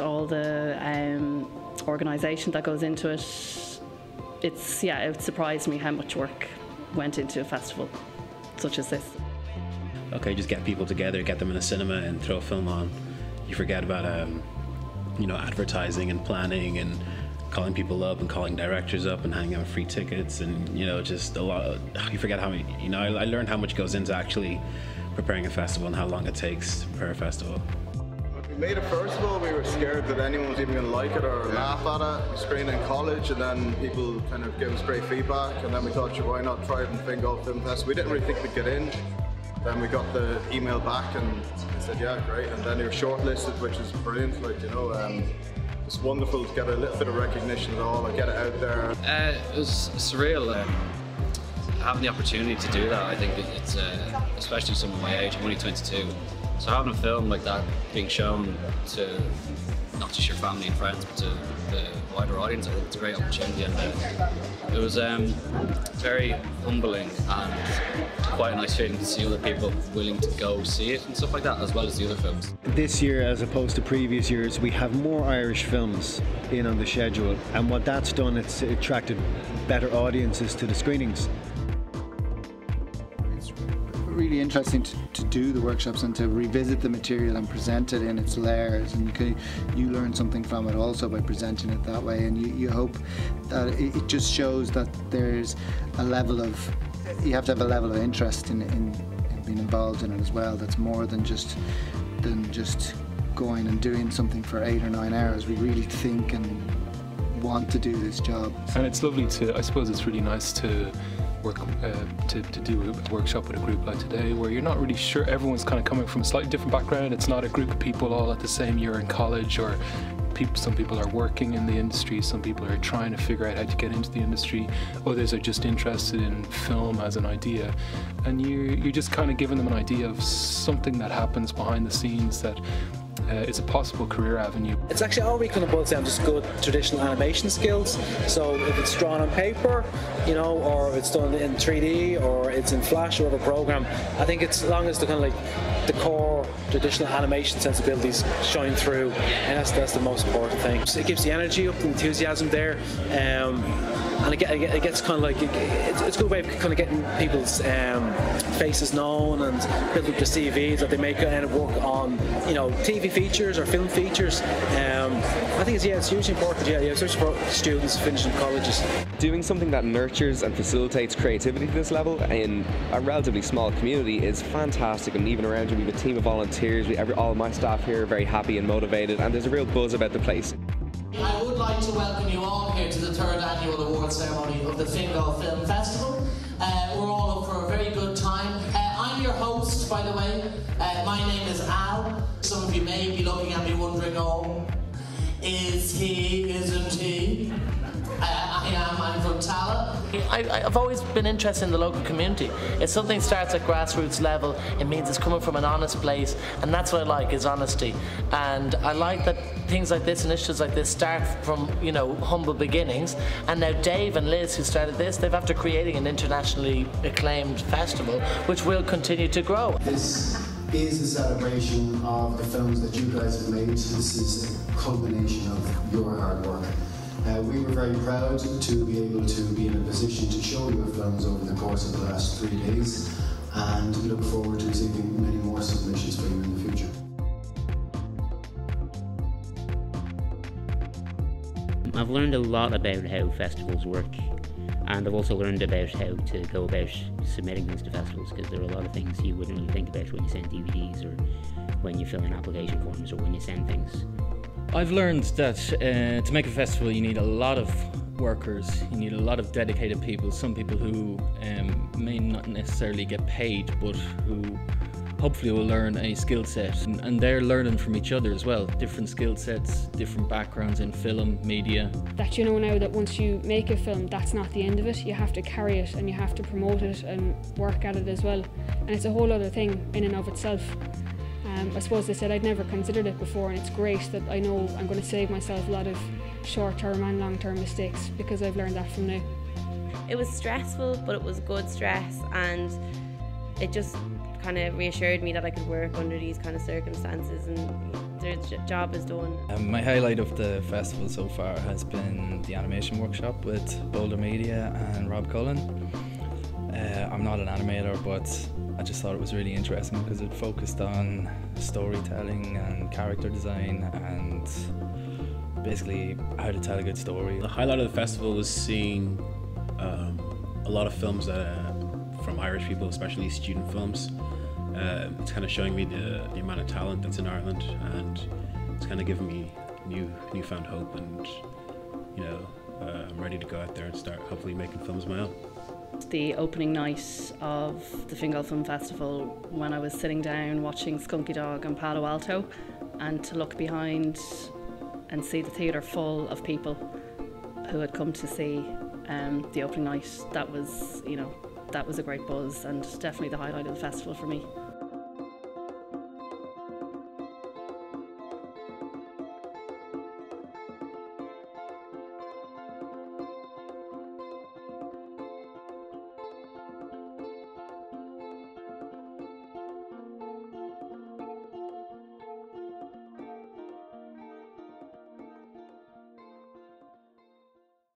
all the um, organisation that goes into it. It's yeah, it surprised me how much work went into a festival such as this. Okay, just get people together, get them in a cinema, and throw a film on. You forget about um, you know advertising and planning and calling people up and calling directors up and handing out free tickets and you know just a lot of, you forget how many you know I, I learned how much goes into actually preparing a festival and how long it takes to prepare a festival we made it first of all we were scared that anyone was even going to like it or laugh at it we screened in college and then people kind of gave us great feedback and then we thought why not try it in Fingal Film Fest we didn't really think we'd get in then we got the email back and they said yeah great and then you're shortlisted which is brilliant like you know um, it's wonderful to get a little bit of recognition at all, like get it out there. Uh, it was surreal. Um, having the opportunity to do that, I think it's uh, especially someone my age. I'm only 22, so having a film like that being shown to not just your family and friends, but to the wider audience, I think it's a great opportunity. And uh, it was um, very humbling and quite a nice feeling to see other people willing to go see it and stuff like that, as well as the other films. This year, as opposed to previous years, we have more Irish films in on the schedule, and what that's done, it's attracted better audiences to the screenings really interesting to, to, do the workshops and to revisit the material and present it in its layers. And you can you learn something from it also by presenting it that way. And you, you hope that it, it just shows that there's a level of you have to have a level of interest in, in, in being involved in it as well. That's more than just than just going and doing something for eight or nine hours. We really think and want to do this job. And it's lovely to I suppose it's really nice to work uh, to, to do a workshop with a group like today where you're not really sure everyone's kind of coming from a slightly different background. It's not a group of people all at the same year in college or people, some people are working in the industry some people are trying to figure out how to get into the industry. Others are just interested in film as an idea. And you, you're just kind of giving them an idea of something that happens behind the scenes that uh, it's a possible career avenue. It's actually all we kind of boils down just good traditional animation skills. So if it's drawn on paper, you know, or it's done in 3D or it's in Flash or whatever program, I think it's as long as the kind of like the core traditional animation sensibilities shine through, and that's that's the most important thing. It gives the energy up, the enthusiasm there. Um, and it, gets kind of like it's, it's a good way of kind of getting people's um, faces known and building up the CVs that they make and work on you know TV features or film features. Um, I think it's yeah it's hugely important yeah, yeah especially for students finishing colleges. Doing something that nurtures and facilitates creativity to this level in a relatively small community is fantastic and even around here we have a team of volunteers we, every, all my staff here are very happy and motivated and there's a real buzz about the place. I would like to welcome you all here to the third annual award ceremony of the Fingal Film Festival. Uh, we're all up for a very good time. Uh, I'm your host, by the way. Uh, my name is Al. Some of you may be looking at me wondering, oh, I, have always been interested in the local community. If something starts at grassroots level, it means it's coming from an honest place, and that's what I like is honesty. And I like that things like this, initiatives like this, start from you know humble beginnings. And now Dave and Liz, who started this, they've after creating an internationally acclaimed festival, which will continue to grow. This is a celebration of the films that you guys have made. This is a culmination of your hard work. Uh, we were very proud to be able to be in a position to show your films over the course of the last three days and we look forward to receiving many more submissions for you in the future. I've learned a lot about how festivals work and I've also learned about how to go about submitting things to festivals because there are a lot of things you wouldn't really think about when you send DVDs or when you fill in application forms or when you send things. I've learned that uh, to make a festival you need a lot of workers, you need a lot of dedicated people, some people who um, may not necessarily get paid but who hopefully will learn a skill set. And, and they're learning from each other as well. Different skill sets different backgrounds in film media. That you know now that once you make a film that's not the end of it. You have to carry it and you have to promote it and work at it as well. And it's a whole other thing in and of itself um, I suppose they said I'd never considered it before and it's great that I know I'm going to save myself a lot of short-term and long-term mistakes because I've learned that from now. It was stressful but it was good stress and it just kind of reassured me that I could work under these kind of circumstances and their job is done. Um, my highlight of the festival so far has been the animation workshop with Boulder Media and Rob Cullen. Uh, I'm not an animator, but I just thought it was really interesting because it focused on storytelling and character design and basically how to tell a good story. The highlight of the festival was seeing um, a lot of films that uh, from Irish people, especially student films. Uh, it's kind of showing me the, the amount of talent that's in Ireland, and it's kind of giving me new newfound hope. And you know, uh, I'm ready to go out there and start hopefully making films of my own. The opening night of the Fingal Film Festival, when I was sitting down watching Skunky Dog and Palo Alto, and to look behind and see the theatre full of people who had come to see um, the opening night, that was, you know, that was a great buzz and definitely the highlight of the festival for me.